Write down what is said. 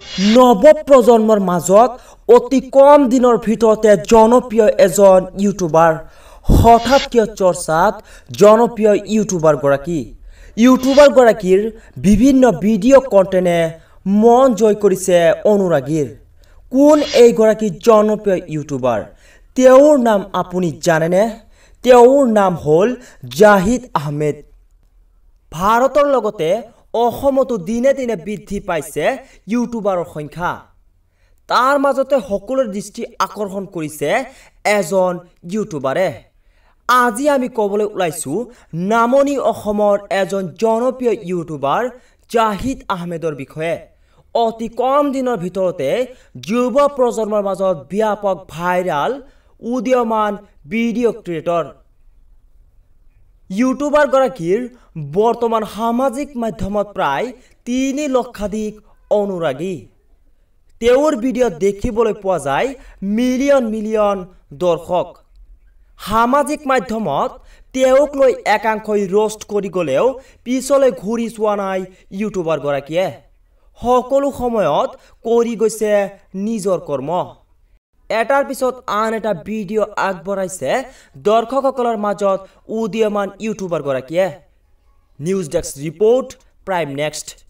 নৱপ্ৰজন্মৰ মাজত অতি কম দিনৰ ভিতৰতে জনপ্ৰিয় এজন ইউটিউবাৰ। হঠাৎ কিয় চৰ্চাত জনপ্ৰিয় ইউটিউবাৰগৰাকী? ইউটিউবাৰগৰাকীৰ বিভিন্ন ভিডিঅ' কণ্টেনে মন জয় কৰিছে অনুৰাগীৰ। কোন এইগৰাকী জনপ্ৰিয় ইউটিউবাৰ? তেওঁৰ নাম আপুনি জানেনে? তেওঁৰ নাম হ'ল জাহিদ আহমেদ। ভাৰতৰ লগতে অসমতো দিনে দিনে বৃদ্ধি পাইছে ইউটিউবাৰৰ সংখ্যা। তাৰ মাজতে সকলোৰে দৃষ্টি আকৰ্ষণ কৰিছে এজন ইউটিউবাৰে আজি আমি ক'বলৈ ওলাইছোঁ নামনি অসমৰ এজন জনপ্ৰিয় ইউটিউবাৰ জাহিদ আহমেদৰ বিষয়ে। অতি কম দিনৰ ভিতৰতে যুৱ প্ৰজন্মৰ মাজত ব্যাপক ভাইৰাল উদীয়মান ভিডিঅ' ক্ৰিয়েটৰ। ইউটিউবাৰগৰাকীৰ বৰ্তমান সামাজিক মাধ্যমত প্ৰায় তিনি লক্ষাধিক অনুৰাগী। তেওঁৰ ভিডিঅ'ত দেখিবলৈ পোৱা যায় মিলিয়ন মিলিয়ন দৰ্শক। সামাজিক মাধ্যমত তেওঁক লৈ একাংশই ৰষ্ট কৰি গ'লেও পিছলৈ ঘূৰি চোৱা নাই ইউটিউবাৰগৰাকীয়ে সকলো সময়ত কৰি গৈছে নিজৰ কৰ্ম। এটাৰ পিছত আন এটা ভিডিঅ' আগবঢ়াইছে দৰ্শকসকলৰ মাজত উদীয়মান ইউটিউবাৰগৰাকীয়ে news desk report prime next